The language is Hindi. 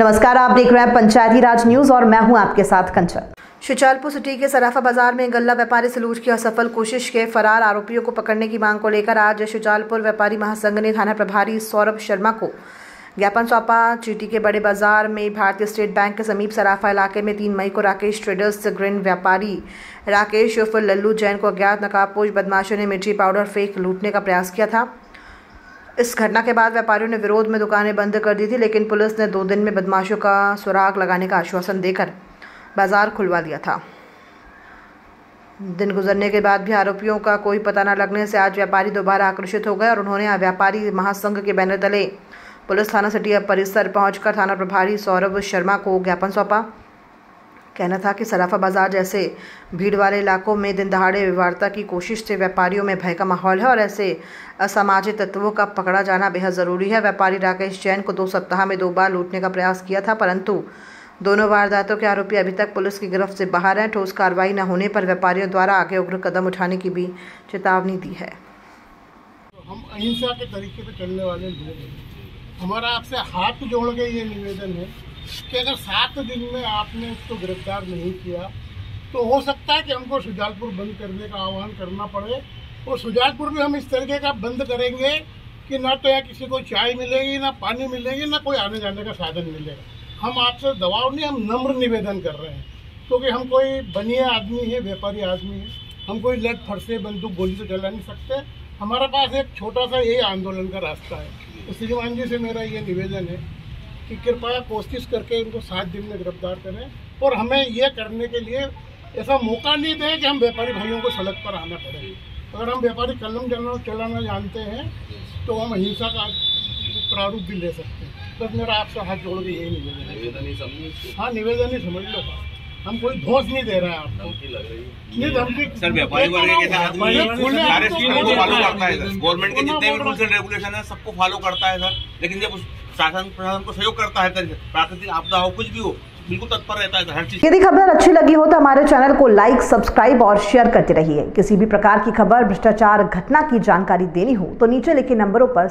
नमस्कार, आप देख रहे हैं पंचायती राज न्यूज़ और मैं हूँ आपके साथ कंचन। शुचालपुर सिटी के सराफा बाज़ार में गल्ला व्यापारी से लूट की असफल कोशिश के फरार आरोपियों को पकड़ने की मांग को लेकर आज शुचालपुर व्यापारी महासंघ ने थाना प्रभारी सौरभ शर्मा को ज्ञापन सौंपा। चीटी के बड़े बाज़ार में भारतीय स्टेट बैंक के समीप सराफा इलाके में तीन मई को राकेश ट्रेडर्स ग्रीन व्यापारी राकेश उर्फ़ लल्लू जैन को अज्ञात नकाबपोश बदमाशों ने मिर्ची पाउडर फेंक लूटने का प्रयास किया था। इस घटना के बाद व्यापारियों ने विरोध में दुकानें बंद कर दी थी, लेकिन पुलिस ने दो दिन में बदमाशों का सुराग लगाने का आश्वासन देकर बाज़ार खुलवा दिया था। दिन गुजरने के बाद भी आरोपियों का कोई पता न लगने से आज व्यापारी दोबारा आकर्षित हो गए और उन्होंने व्यापारी महासंघ के बैनर तले पुलिस थाना सिटी परिसर पहुंचकर थाना प्रभारी सौरभ शर्मा को ज्ञापन सौंपा। कहना था कि सराफा बाज़ार जैसे भीड़ वाले इलाकों में दिन दहाड़े विवारता की कोशिश से व्यापारियों में भय का माहौल है और ऐसे असामाजिक तत्वों का पकड़ा जाना बेहद ज़रूरी है। व्यापारी राकेश जैन को दो सप्ताह में दो बार लूटने का प्रयास किया था, परंतु दोनों वारदातों के आरोपी अभी तक पुलिस की गिरफ्त से बाहर हैं। ठोस कार्रवाई न होने पर व्यापारियों द्वारा आगे उग्र कदम उठाने की भी चेतावनी दी है। हम अहिंसा के तरीके से चलने वाले लोग हैं। हमारा आपसे हाथ जोड़ के ये निवेदन है कि अगर सात दिन में आपने उसको गिरफ़्तार नहीं किया तो हो सकता है कि हमको शुजालपुर बंद करने का आह्वान करना पड़े। और शुजालपुर में हम इस तरीके का बंद करेंगे कि ना तो यहाँ किसी को चाय मिलेगी, ना पानी मिलेगी, ना कोई आने जाने का साधन मिलेगा। हम आपसे दबाव नहीं, हम नम्र निवेदन कर रहे हैं। क्योंकि तो हम कोई बनिया आदमी है, व्यापारी आदमी है। हम कोई लट फरसे बंदूक गोली तो चला नहीं सकते। हमारे पास एक छोटा सा यही आंदोलन का रास्ता है। तो श्रीमान जी से मेरा ये निवेदन है कि कृपया कोशिश करके इनको सात दिन में गिरफ़्तार करें। और हमें यह करने के लिए ऐसा मौका नहीं दें कि हम व्यापारी भाइयों को सड़क पर आना पड़े। अगर हम व्यापारी कलम चलाना जानते हैं तो हम हिंसा का प्रारूप भी ले सकते हैं। बस मेरा आपसे हाथ जोड़ के यही निवेदन है। हाँ निवेदन ही समझ लो। हम कोई धोस नहीं दे रहे हैं आपको। सर व्यापारी वर्ग के है सर। गवर्नमेंट के जितने भी रूल्स एंड रेगुलेशन है सबको फॉलो करता है सर। लेकिन जब शासन प्रशासन को सहयोग करता है प्राकृतिक आपदा हो, कुछ भी हो, बिल्कुल तत्पर रहता है हर चीज़ यदि खबर अच्छी लगी हो तो हमारे चैनल को लाइक, सब्सक्राइब और शेयर करते रहिए। किसी भी प्रकार की खबर, भ्रष्टाचार, घटना की जानकारी देनी हो तो नीचे लिखे नंबरों पर